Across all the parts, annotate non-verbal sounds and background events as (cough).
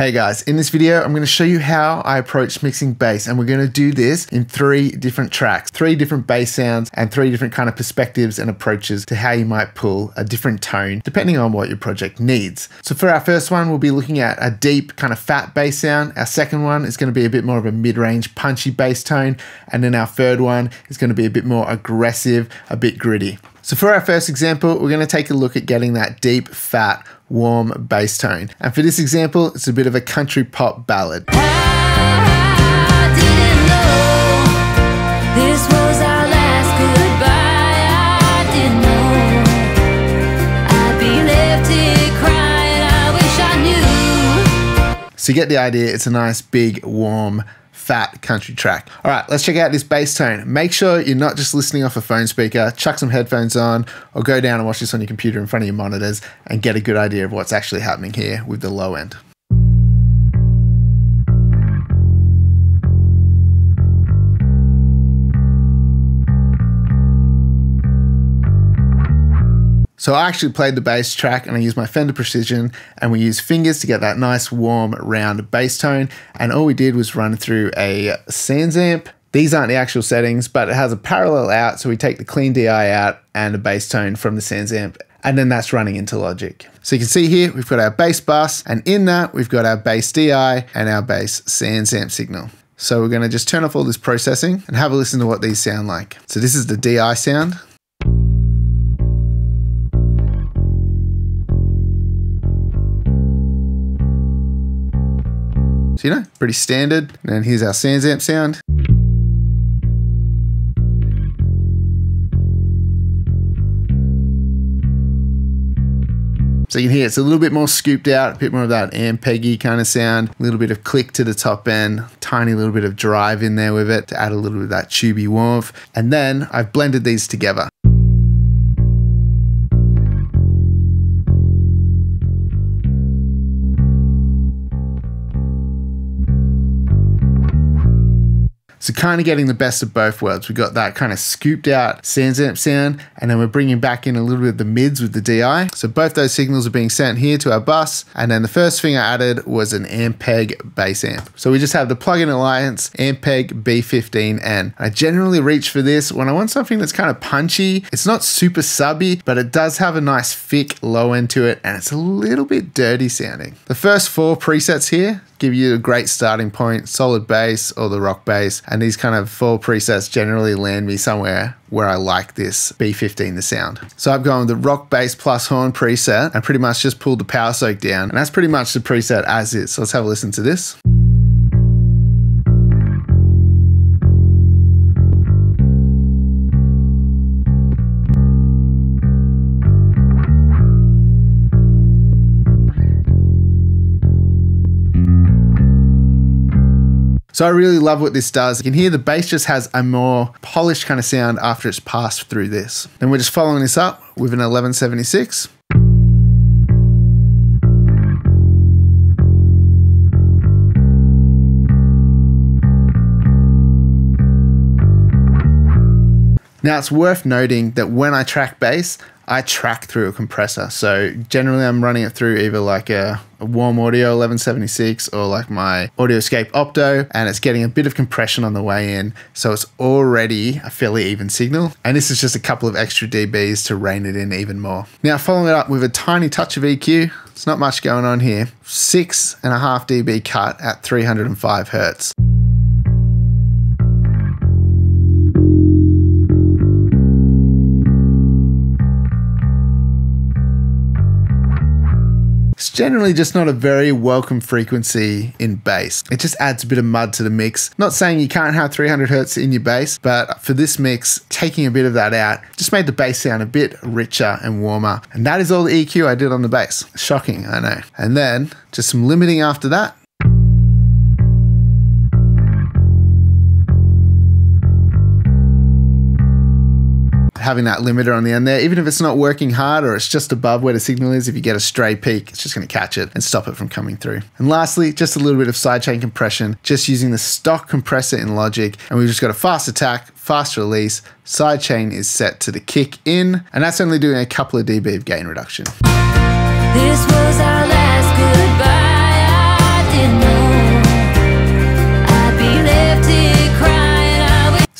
Hey guys, in this video, I'm going to show you how I approach mixing bass and we're going to do this in three different tracks, three different bass sounds and three different kind of perspectives and approaches to how you might pull a different tone depending on what your project needs. So for our first one, we'll be looking at a deep kind of fat bass sound. Our second one is going to be a bit more of a mid-range punchy bass tone. And then our third one is going to be a bit more aggressive, a bit gritty. So for our first example, we're going to take a look at getting that deep, fat, warm bass tone. And for this example, it's a bit of a country pop ballad. So you get the idea, it's a nice, big, warm, fat country track. All right, let's check out this bass tone. Make sure you're not just listening off a phone speaker, chuck some headphones on, or go down and watch this on your computer in front of your monitors and get a good idea of what's actually happening here with the low end. So I actually played the bass track and I used my Fender Precision and we used fingers to get that nice warm round bass tone. And all we did was run through a SansAmp. These aren't the actual settings, but it has a parallel out. So we take the clean DI out and a bass tone from the SansAmp and then that's running into Logic. So you can see here, we've got our bass bus and in that we've got our bass DI and our bass SansAmp signal. So we're gonna just turn off all this processing and have a listen to what these sound like. So this is the DI sound. So, you know, pretty standard. And here's our SansAmp sound. So you can hear it's a little bit more scooped out, a bit more of that Ampeggy kind of sound, a little bit of click to the top end, tiny little bit of drive in there with it to add a little bit of that tubey warmth. And then I've blended these together. So kind of getting the best of both worlds. We got that kind of scooped out SansAmp sound, and then we're bringing back in a little bit of the mids with the DI. So both those signals are being sent here to our bus. And then the first thing I added was an Ampeg bass amp. So we just have the Plug-in Alliance Ampeg B15N. I generally reach for this when I want something that's kind of punchy. It's not super subby, but it does have a nice thick low end to it, and it's a little bit dirty sounding. The first four presets here give you a great starting point, solid bass or the rock bass. And these kind of four presets generally land me somewhere where I like this B15 the sound. So I've gone with the rock bass plus horn preset and pretty much just pulled the power soak down. And that's pretty much the preset as is. So let's have a listen to this. So I really love what this does. You can hear the bass just has a more polished kind of sound after it's passed through this. Then we're just following this up with an 1176. Now it's worth noting that when I track bass, I track through a compressor. So generally I'm running it through either like a, a warm audio 1176 or like my Audioscape Opto and it's getting a bit of compression on the way in. So it's already a fairly even signal. And this is just a couple of extra dBs to rein it in even more. Now following it up with a tiny touch of EQ, it's not much going on here. Six and a half dB cut at 305 Hertz. Generally just not a very welcome frequency in bass. It just adds a bit of mud to the mix. Not saying you can't have 300 hertz in your bass, but for this mix, taking a bit of that out just made the bass sound a bit richer and warmer. And that is all the EQ I did on the bass. Shocking, I know. And then just some limiting after that. having that limiter on the end there, even if it's not working hard or it's just above where the signal is, if you get a stray peak, it's just going to catch it and stop it from coming through. And lastly, just a little bit of sidechain compression, just using the stock compressor in Logic. And we've just got a fast attack, fast release, sidechain is set to the kick in, and that's only doing a couple of dB of gain reduction.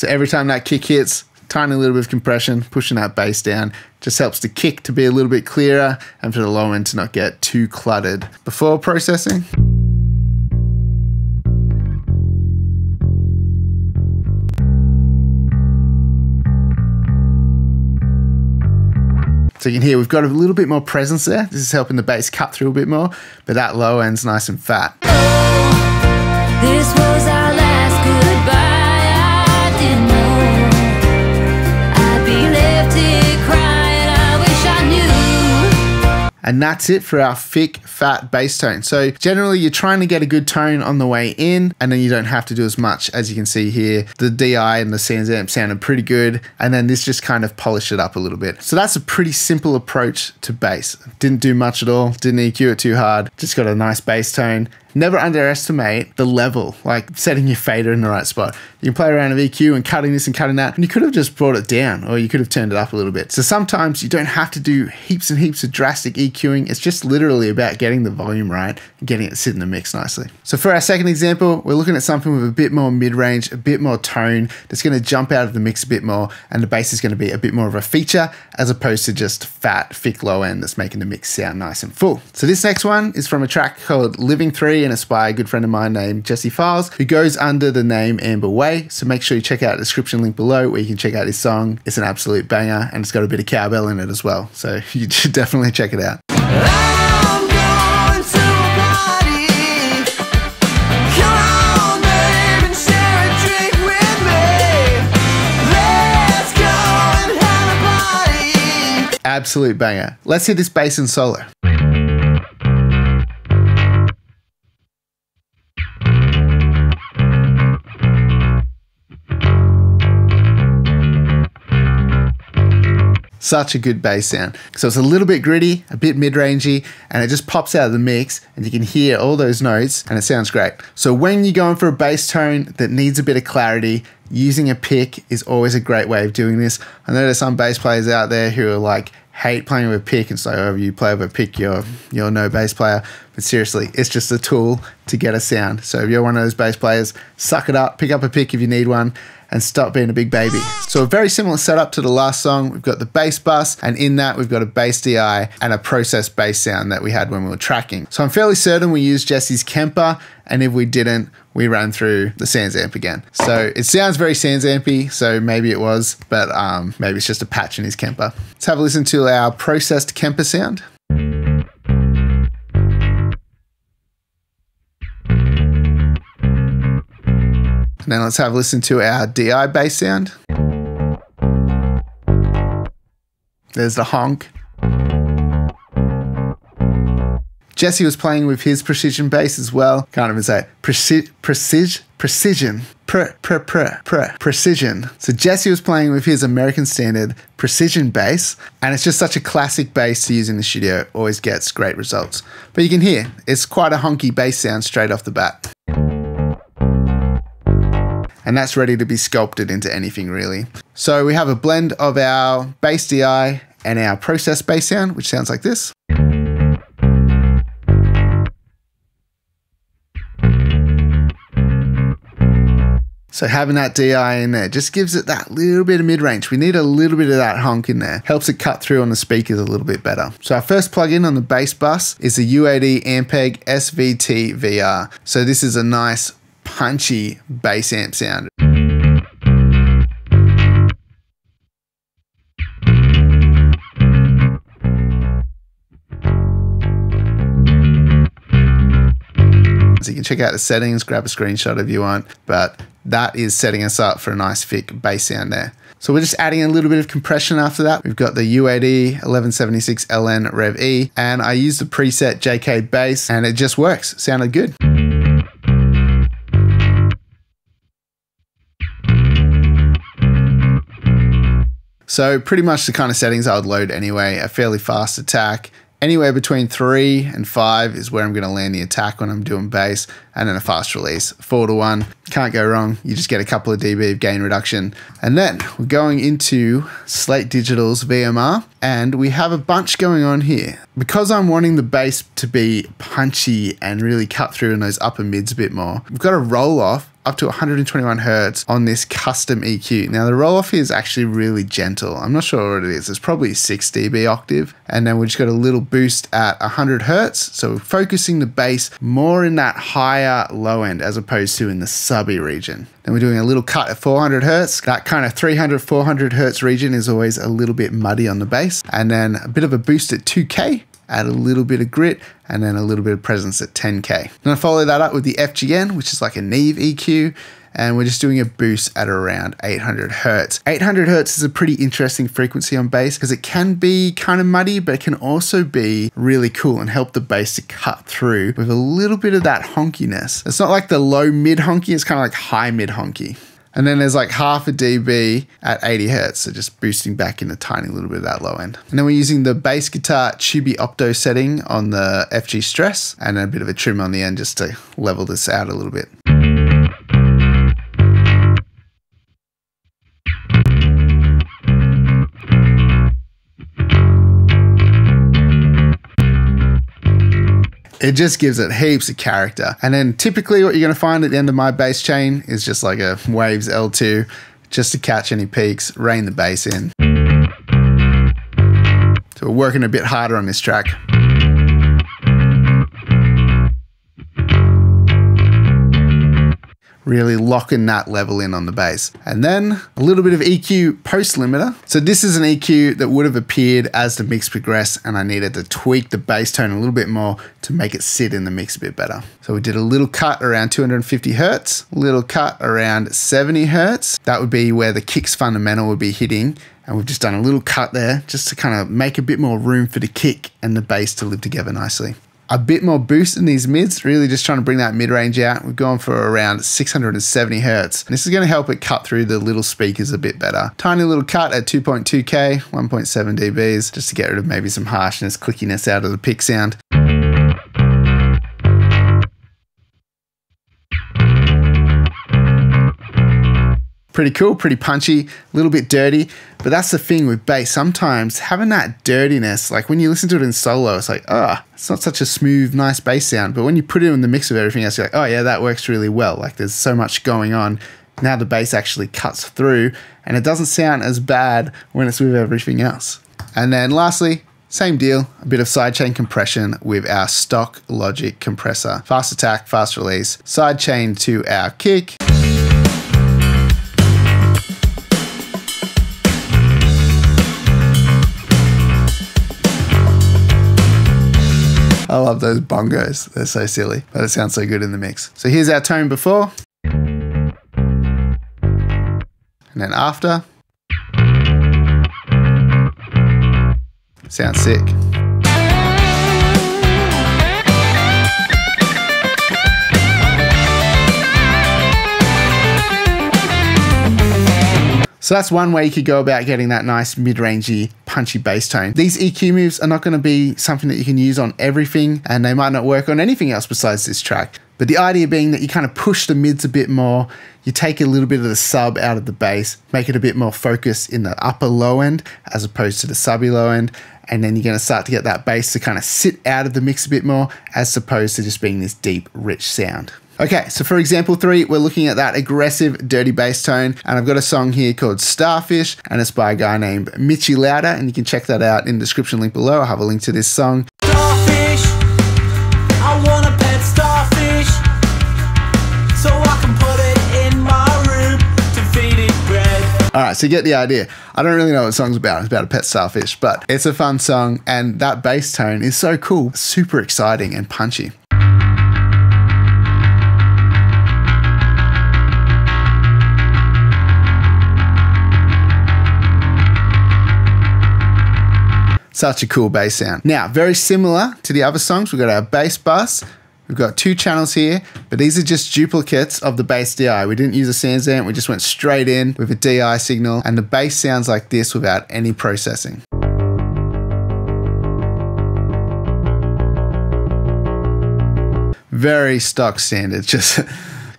So every time that kick hits, tiny little bit of compression, pushing that bass down, just helps the kick to be a little bit clearer and for the low end to not get too cluttered before processing. So you can hear we've got a little bit more presence there. This is helping the bass cut through a bit more, but that low end's nice and fat. And that's it for our thick, fat bass tone. So generally you're trying to get a good tone on the way in and then you don't have to do as much as you can see here. The DI and the SansAmp sounded pretty good and then this just kind of polished it up a little bit. So that's a pretty simple approach to bass. Didn't do much at all, didn't EQ it too hard, just got a nice bass tone never underestimate the level, like setting your fader in the right spot. You can play around with EQ and cutting this and cutting that, and you could have just brought it down or you could have turned it up a little bit. So sometimes you don't have to do heaps and heaps of drastic EQing. It's just literally about getting the volume right and getting it sit in the mix nicely. So for our second example, we're looking at something with a bit more mid-range, a bit more tone that's going to jump out of the mix a bit more, and the bass is going to be a bit more of a feature as opposed to just fat, thick low end that's making the mix sound nice and full. So this next one is from a track called Livin' Free and a spy, a good friend of mine named Jesse Fildes, who goes under the name Amber Way. So make sure you check out the description link below where you can check out his song. It's an absolute banger and it's got a bit of cowbell in it as well. So (laughs) you should definitely check it out. Absolute banger. Let's hear this bass and solo. Such a good bass sound. So it's a little bit gritty, a bit mid-rangey, and it just pops out of the mix and you can hear all those notes and it sounds great. So when you're going for a bass tone that needs a bit of clarity, using a pick is always a great way of doing this. I know there's some bass players out there who are like, hate playing with a pick and so oh, you play with a pick you're you're no bass player but seriously it's just a tool to get a sound so if you're one of those bass players suck it up pick up a pick if you need one and stop being a big baby. So a very similar setup to the last song. We've got the bass bus and in that we've got a bass DI and a processed bass sound that we had when we were tracking. So I'm fairly certain we used Jesse's Kemper and if we didn't, we ran through the SansAmp again. So it sounds very SansAmpy, so maybe it was, but um, maybe it's just a patch in his Kemper. Let's have a listen to our processed Kemper sound. Now let's have a listen to our DI bass sound. There's the honk. Jesse was playing with his precision bass as well. Can't even say preci- precision, precision, pre, pre, pre, pre, precision. So Jesse was playing with his American Standard precision bass, and it's just such a classic bass to use in the studio. Always gets great results. But you can hear it's quite a honky bass sound straight off the bat and that's ready to be sculpted into anything really. So we have a blend of our bass DI and our process bass sound, which sounds like this. So having that DI in there just gives it that little bit of mid-range. We need a little bit of that honk in there. Helps it cut through on the speakers a little bit better. So our first plugin on the bass bus is the UAD Ampeg SVT VR. So this is a nice punchy bass amp sound. So you can check out the settings, grab a screenshot if you want, but that is setting us up for a nice thick bass sound there. So we're just adding a little bit of compression after that. We've got the UAD 1176 LN Rev E, and I used the preset JK bass, and it just works. Sounded good. So pretty much the kind of settings I would load anyway. A fairly fast attack. Anywhere between three and five is where I'm going to land the attack when I'm doing bass, and then a fast release. Four to one, can't go wrong. You just get a couple of dB of gain reduction. And then we're going into Slate Digital's VMR. and we have a bunch going on here. Because I'm wanting the bass to be punchy and really cut through in those upper mids a bit more, we've got a roll off up to 121 hertz on this custom EQ. Now the roll off here is actually really gentle. I'm not sure what it is. It's probably 6 dB octave. And then we just got a little boost at 100 hertz. So we're focusing the bass more in that higher low end as opposed to in the subby region. Then we're doing a little cut at 400 hertz. That kind of 300, 400 hertz region is always a little bit muddy on the bass. And then a bit of a boost at 2K add a little bit of grit, and then a little bit of presence at 10K. Then I follow that up with the FGN, which is like a Neve EQ, and we're just doing a boost at around 800 hertz. 800 hertz is a pretty interesting frequency on bass because it can be kind of muddy, but it can also be really cool and help the bass to cut through with a little bit of that honkiness. It's not like the low mid honky, it's kind of like high mid honky. And then there's like half a dB at 80 hertz, so just boosting back in a tiny little bit of that low end. And then we're using the bass guitar Tubi Opto setting on the FG Stress and a bit of a trim on the end just to level this out a little bit. It just gives it heaps of character. And then typically what you're going to find at the end of my bass chain is just like a Waves L2 just to catch any peaks, rein the bass in. So we're working a bit harder on this track. Really locking that level in on the bass. And then a little bit of EQ post limiter. So this is an EQ that would have appeared as the mix progressed and I needed to tweak the bass tone a little bit more to make it sit in the mix a bit better. So we did a little cut around 250 Hertz, little cut around 70 Hertz. That would be where the kicks fundamental would be hitting and we've just done a little cut there just to kind of make a bit more room for the kick and the bass to live together nicely a bit more boost in these mids, really just trying to bring that mid range out. We've gone for around 670 hertz. This is going to help it cut through the little speakers a bit better. Tiny little cut at 2.2K, 1.7 dBs, just to get rid of maybe some harshness, clickiness out of the pick sound. Pretty cool, pretty punchy, a little bit dirty. But that's the thing with bass. Sometimes having that dirtiness, like when you listen to it in solo, it's like, ah, oh, it's not such a smooth, nice bass sound. But when you put it in the mix of everything else, you're like, oh yeah, that works really well. Like there's so much going on. Now the bass actually cuts through and it doesn't sound as bad when it's with everything else. And then lastly, same deal, a bit of sidechain compression with our stock Logic compressor. Fast attack, fast release, sidechain to our kick. I love those bongos. They're so silly, but it sounds so good in the mix. So here's our tone before. And then after. Sounds sick. So that's one way you could go about getting that nice mid-rangey, punchy bass tone. These EQ moves are not going to be something that you can use on everything, and they might not work on anything else besides this track. But the idea being that you kind of push the mids a bit more, you take a little bit of the sub out of the bass, make it a bit more focused in the upper low end as opposed to the subby low end, and then you're going to start to get that bass to kind of sit out of the mix a bit more as opposed to just being this deep, rich sound. Okay, so for example three, we're looking at that aggressive, dirty bass tone, and I've got a song here called Starfish, and it's by a guy named Mitchy Louder, and you can check that out in the description link below. I'll have a link to this song. Starfish, I want a pet starfish, so I can put it in my room to feed it bread. All right, so you get the idea. I don't really know what the song's about. It's about a pet starfish, but it's a fun song, and that bass tone is so cool, super exciting and punchy. Such a cool bass sound. Now, very similar to the other songs, we've got our bass bus. We've got two channels here, but these are just duplicates of the bass DI. We didn't use a SansAmp, we just went straight in with a DI signal, and the bass sounds like this without any processing. Very stock standard, (laughs) just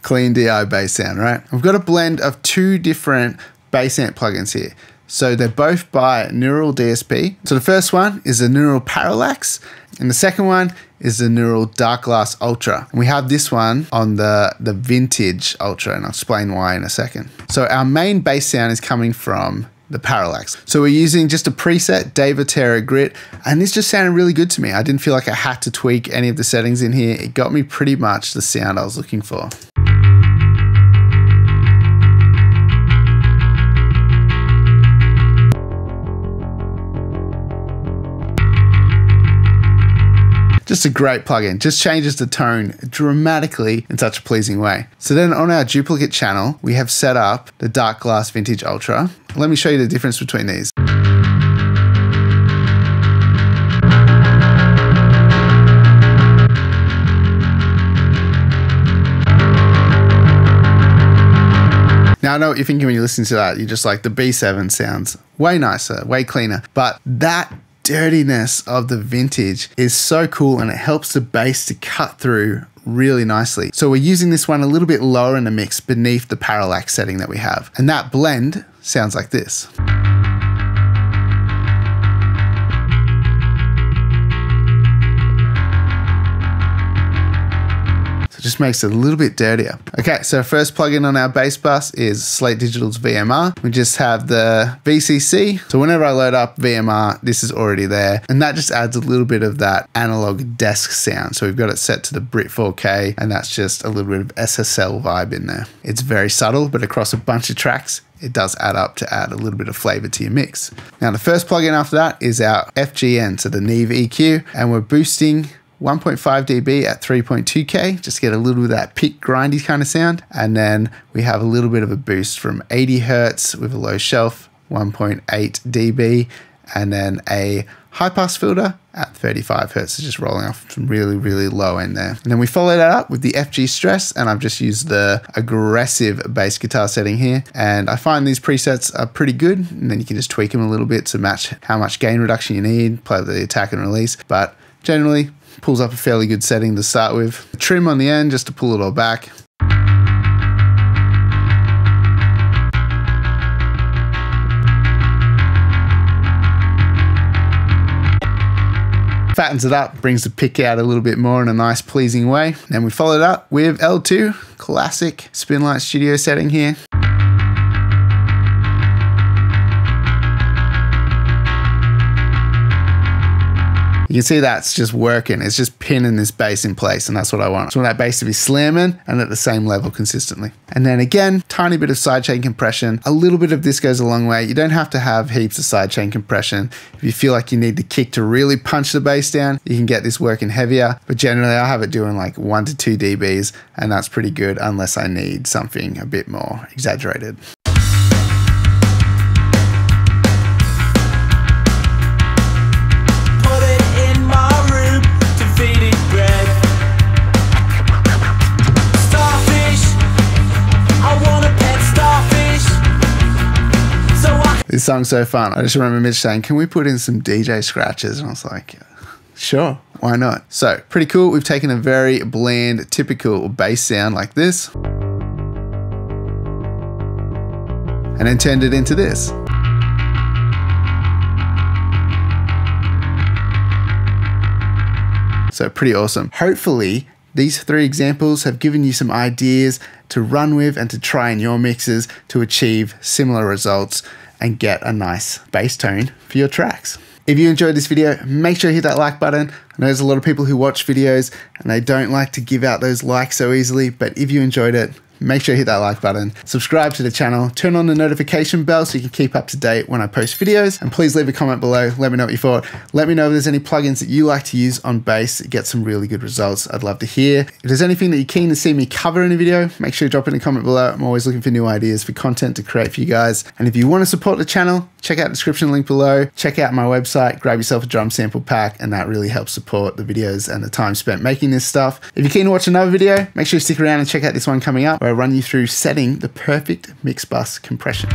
clean DI bass sound, right? We've got a blend of two different bass amp plugins here. So they're both by Neural DSP. So the first one is the Neural Parallax, and the second one is the Neural Darkglass Ultra. And we have this one on the, the Vintage Ultra, and I'll explain why in a second. So our main bass sound is coming from the parallax. So we're using just a preset Dave Otero grit, and this just sounded really good to me. I didn't feel like I had to tweak any of the settings in here. It got me pretty much the sound I was looking for. Just a great plugin, just changes the tone dramatically in such a pleasing way. So then on our duplicate channel, we have set up the Darkglass Vintage Ultra. Let me show you the difference between these. Now I know what you're thinking when you listen to that. You're just like the B7 sounds way nicer, way cleaner. But that dirtiness of the vintage is so cool and it helps the bass to cut through really nicely. So we're using this one a little bit lower in the mix beneath the parallax setting that we have. And that blend sounds like this. Just makes it a little bit dirtier. Okay, so first plugin on our bass bus is Slate Digital's VMR. We just have the VCC. So whenever I load up VMR, this is already there. And that just adds a little bit of that analog desk sound. So we've got it set to the Brit 4K and that's just a little bit of SSL vibe in there. It's very subtle, but across a bunch of tracks, it does add up to add a little bit of flavor to your mix. Now the first plugin after that is our FGN, so the Neve EQ, and we're boosting 1.5 dB at 3.2K, just get a little bit of that pick grindy kind of sound. And then we have a little bit of a boost from 80 Hertz with a low shelf, 1.8 dB, and then a high pass filter at 35 Hertz, just rolling off from really, really low end there. And then we follow that up with the FG Stress, and I've just used the aggressive bass guitar setting here. And I find these presets are pretty good, and then you can just tweak them a little bit to match how much gain reduction you need, play the attack and release. But generally, Pulls up a fairly good setting to start with. Trim on the end just to pull it all back. fattens it up, brings the pick out a little bit more in a nice pleasing way. Then we follow it up with L2, classic Spinlight Studio setting here. You can see that's just working. It's just pinning this bass in place, and that's what I want. I want that bass to be slamming and at the same level consistently. And then again, tiny bit of sidechain compression. A little bit of this goes a long way. You don't have to have heaps of sidechain compression. If you feel like you need the kick to really punch the bass down, you can get this working heavier. But generally, I have it doing like one to two dBs, and that's pretty good unless I need something a bit more exaggerated. This song's so fun. I just remember Mitch saying, Can we put in some DJ scratches? And I was like, Sure, why not? So, pretty cool. We've taken a very bland, typical bass sound like this and then turned it into this. So, pretty awesome. Hopefully, these three examples have given you some ideas to run with and to try in your mixes to achieve similar results and get a nice bass tone for your tracks. If you enjoyed this video, make sure you hit that like button. I know there's a lot of people who watch videos and they don't like to give out those likes so easily, but if you enjoyed it, make sure you hit that like button, subscribe to the channel, turn on the notification bell so you can keep up to date when I post videos, and please leave a comment below. Let me know what you thought. Let me know if there's any plugins that you like to use on bass, that get some really good results. I'd love to hear. If there's anything that you're keen to see me cover in a video, make sure you drop it in a comment below. I'm always looking for new ideas for content to create for you guys. And if you want to support the channel, check out the description link below. Check out my website, grab yourself a drum sample pack, and that really helps support the videos and the time spent making this stuff. If you're keen to watch another video, make sure you stick around and check out this one coming up where I run you through setting the perfect mix bus compression.